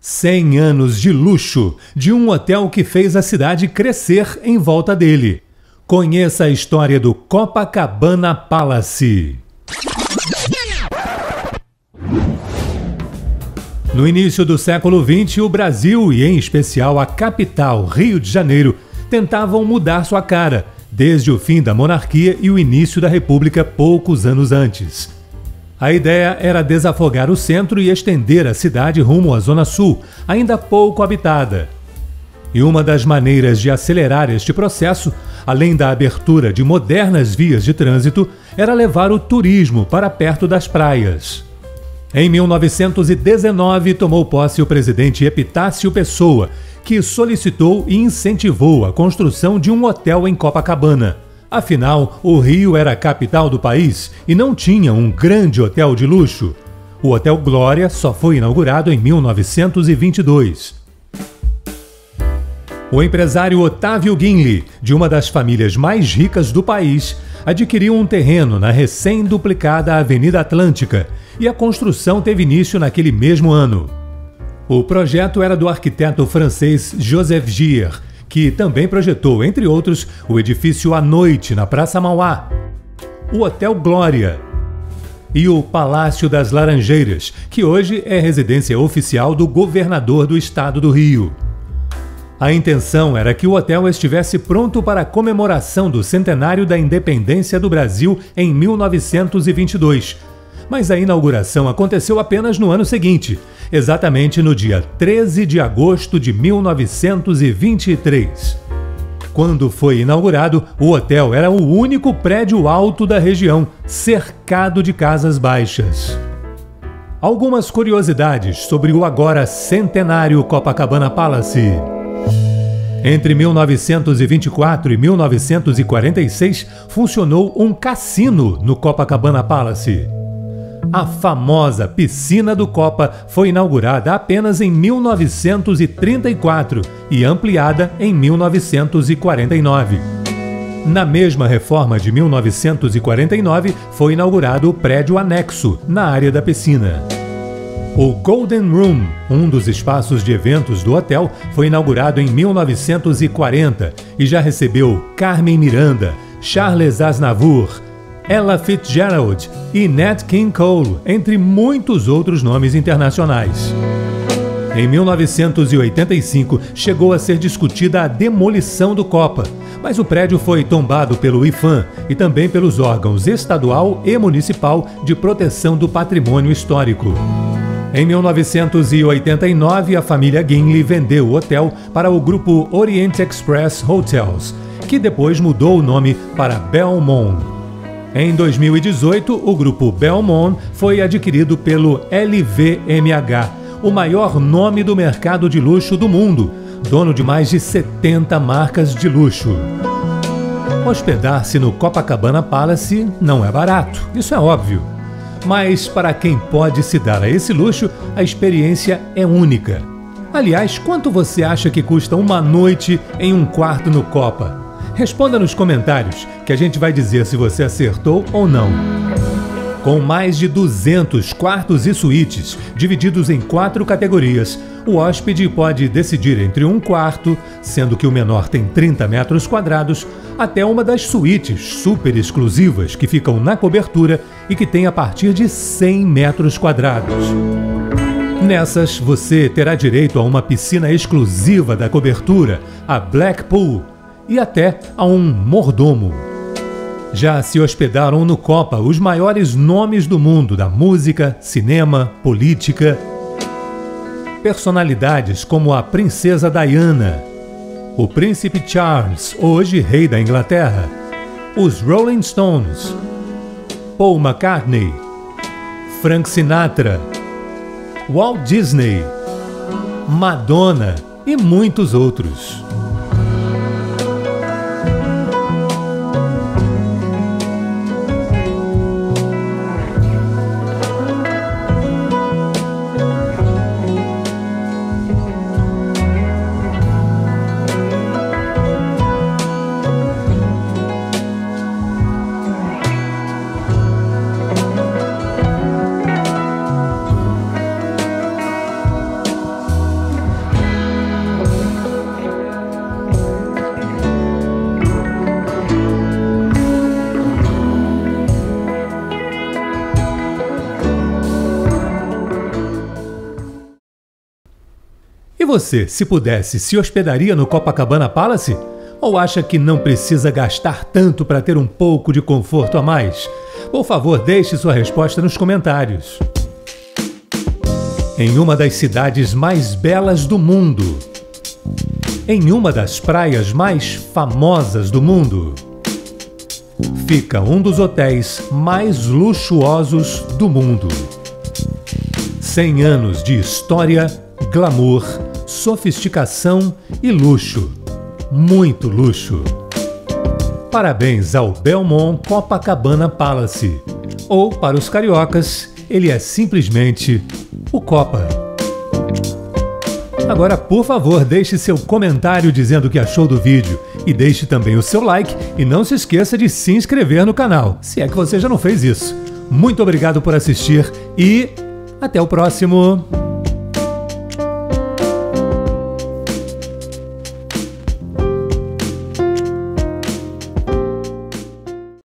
100 anos de luxo de um hotel que fez a cidade crescer em volta dele. Conheça a história do Copacabana Palace. No início do século XX, o Brasil e, em especial, a capital, Rio de Janeiro, tentavam mudar sua cara, desde o fim da monarquia e o início da República poucos anos antes. A ideia era desafogar o centro e estender a cidade rumo à Zona Sul, ainda pouco habitada. E uma das maneiras de acelerar este processo, além da abertura de modernas vias de trânsito, era levar o turismo para perto das praias. Em 1919, tomou posse o presidente Epitácio Pessoa, que solicitou e incentivou a construção de um hotel em Copacabana. Afinal, o Rio era a capital do país e não tinha um grande hotel de luxo. O Hotel Glória só foi inaugurado em 1922. O empresário Otávio Guinle, de uma das famílias mais ricas do país, adquiriu um terreno na recém-duplicada Avenida Atlântica e a construção teve início naquele mesmo ano. O projeto era do arquiteto francês Joseph Gier que também projetou, entre outros, o edifício à noite na Praça Mauá, o Hotel Glória e o Palácio das Laranjeiras, que hoje é residência oficial do governador do estado do Rio. A intenção era que o hotel estivesse pronto para a comemoração do centenário da independência do Brasil em 1922. Mas a inauguração aconteceu apenas no ano seguinte, exatamente no dia 13 de agosto de 1923. Quando foi inaugurado, o hotel era o único prédio alto da região, cercado de casas baixas. Algumas curiosidades sobre o agora centenário Copacabana Palace. Entre 1924 e 1946, funcionou um cassino no Copacabana Palace. A famosa Piscina do Copa foi inaugurada apenas em 1934 e ampliada em 1949. Na mesma reforma de 1949, foi inaugurado o prédio anexo, na área da piscina. O Golden Room, um dos espaços de eventos do hotel, foi inaugurado em 1940 e já recebeu Carmen Miranda, Charles Aznavour, Ella Fitzgerald e Nat King Cole, entre muitos outros nomes internacionais. Em 1985, chegou a ser discutida a demolição do Copa, mas o prédio foi tombado pelo IFAM e também pelos órgãos estadual e municipal de proteção do patrimônio histórico. Em 1989, a família Ginley vendeu o hotel para o grupo Orient Express Hotels, que depois mudou o nome para Belmont. Em 2018, o grupo Belmont foi adquirido pelo LVMH, o maior nome do mercado de luxo do mundo, dono de mais de 70 marcas de luxo. Hospedar-se no Copacabana Palace não é barato, isso é óbvio. Mas para quem pode se dar a esse luxo, a experiência é única. Aliás, quanto você acha que custa uma noite em um quarto no Copa? Responda nos comentários que a gente vai dizer se você acertou ou não. Com mais de 200 quartos e suítes, divididos em quatro categorias, o hóspede pode decidir entre um quarto, sendo que o menor tem 30 metros quadrados, até uma das suítes super exclusivas que ficam na cobertura e que tem a partir de 100 metros quadrados. Nessas, você terá direito a uma piscina exclusiva da cobertura, a Black Pool e até a um mordomo. Já se hospedaram no Copa os maiores nomes do mundo da música, cinema, política. Personalidades como a Princesa Diana, o Príncipe Charles, hoje rei da Inglaterra, os Rolling Stones, Paul McCartney, Frank Sinatra, Walt Disney, Madonna e muitos outros. Você, se pudesse, se hospedaria no Copacabana Palace? Ou acha que não precisa gastar tanto para ter um pouco de conforto a mais? Por favor, deixe sua resposta nos comentários. Em uma das cidades mais belas do mundo, em uma das praias mais famosas do mundo, fica um dos hotéis mais luxuosos do mundo. 100 anos de história, glamour, sofisticação e luxo. Muito luxo. Parabéns ao Belmont Copacabana Palace. Ou, para os cariocas, ele é simplesmente o Copa. Agora, por favor, deixe seu comentário dizendo o que achou do vídeo e deixe também o seu like e não se esqueça de se inscrever no canal, se é que você já não fez isso. Muito obrigado por assistir e até o próximo!